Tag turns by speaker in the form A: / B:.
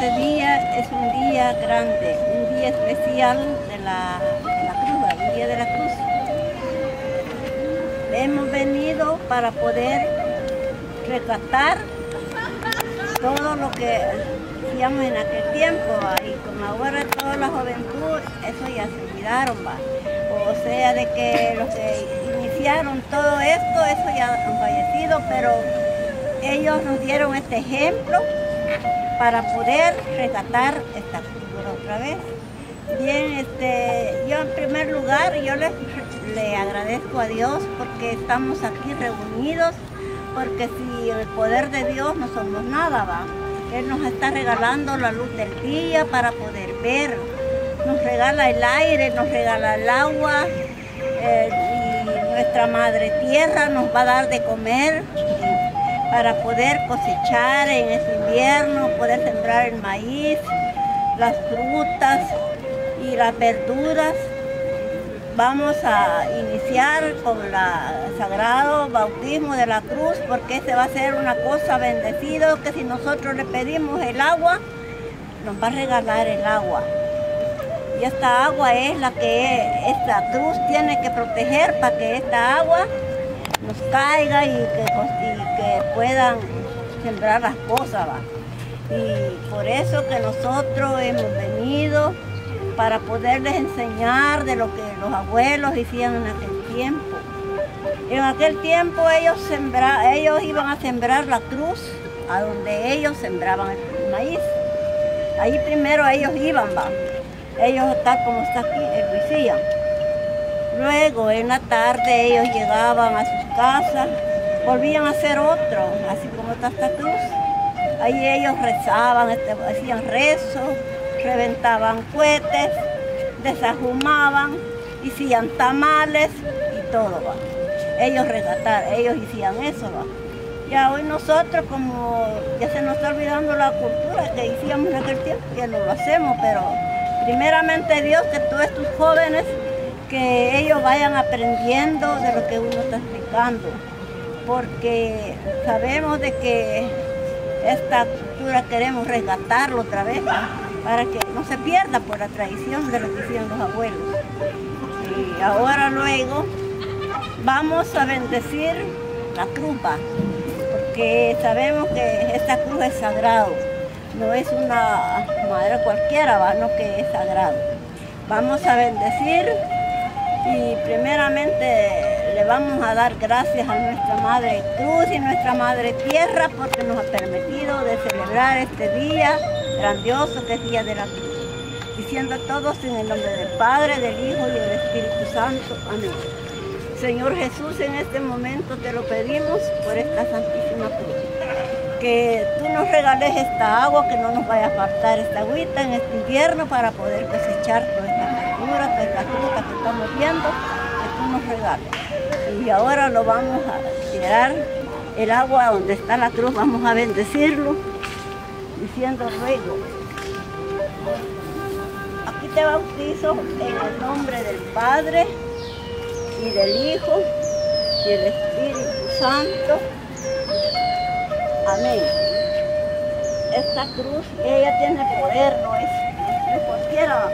A: Este día es un día grande, un día especial de la, cruz, el día de la cruz. Hemos venido para poder rescatar todo lo que hacíamos en aquel tiempo, y como ahora toda la juventud, eso ya se olvidaron, va. O sea, de que los que iniciaron todo esto, eso ya han fallecido, pero ellos nos dieron este ejemplo para poder rescatar esta cultura otra vez. Bien, este, yo en primer lugar, yo le, le agradezco a Dios porque estamos aquí reunidos, porque si el poder de Dios no somos nada, va. Él nos está regalando la luz del día para poder ver. Nos regala el aire, nos regala el agua eh, y nuestra madre tierra nos va a dar de comer para poder cosechar en este invierno, poder sembrar el maíz, las frutas y las verduras. Vamos a iniciar con el sagrado bautismo de la cruz porque este va a ser una cosa bendecida que si nosotros le pedimos el agua, nos va a regalar el agua. Y esta agua es la que esta cruz tiene que proteger para que esta agua nos caiga y que, puedan sembrar las cosas. Y por eso que nosotros hemos venido para poderles enseñar de lo que los abuelos hacían en aquel tiempo. En aquel tiempo ellos, sembra, ellos iban a sembrar la cruz a donde ellos sembraban el maíz. Ahí primero ellos iban, va. Ellos tal como está aquí, lo hacían. Luego en la tarde ellos llegaban a sus casas, volvían a hacer otro, así como está esta cruz. Ahí ellos rezaban, este, hacían rezos, reventaban cohetes, desajumaban, hacían tamales y todo. ¿va? Ellos regataban, ellos hacían eso. ¿va? Ya hoy nosotros como ya se nos está olvidando la cultura que hacíamos en aquel tiempo, ya no lo hacemos, pero primeramente Dios que todos estos jóvenes que ellos vayan aprendiendo de lo que uno está explicando, porque sabemos de que esta cultura queremos resgatarlo otra vez, para que no se pierda por la tradición de lo que hicieron los abuelos. Y ahora luego vamos a bendecir la cruz, porque sabemos que esta cruz es sagrado, no es una madera cualquiera, ¿va? no que es sagrado. Vamos a bendecir vamos a dar gracias a nuestra Madre Cruz y nuestra Madre Tierra porque nos ha permitido de celebrar este día grandioso que es Día de la Cruz. Diciendo todos en el nombre del Padre, del Hijo y del Espíritu Santo. Amén. Señor Jesús, en este momento te lo pedimos por esta santísima cruz. Que tú nos regales esta agua, que no nos vaya a faltar esta agüita en este invierno para poder cosechar toda esta verdura, toda esta fruta que estamos viendo, que tú nos regales. Y ahora lo vamos a tirar el agua donde está la cruz, vamos a bendecirlo, diciendo ruego. Aquí te bautizo en el nombre del Padre y del Hijo y del Espíritu Santo. Amén. Esta cruz, ella tiene poder, no es, es cualquiera.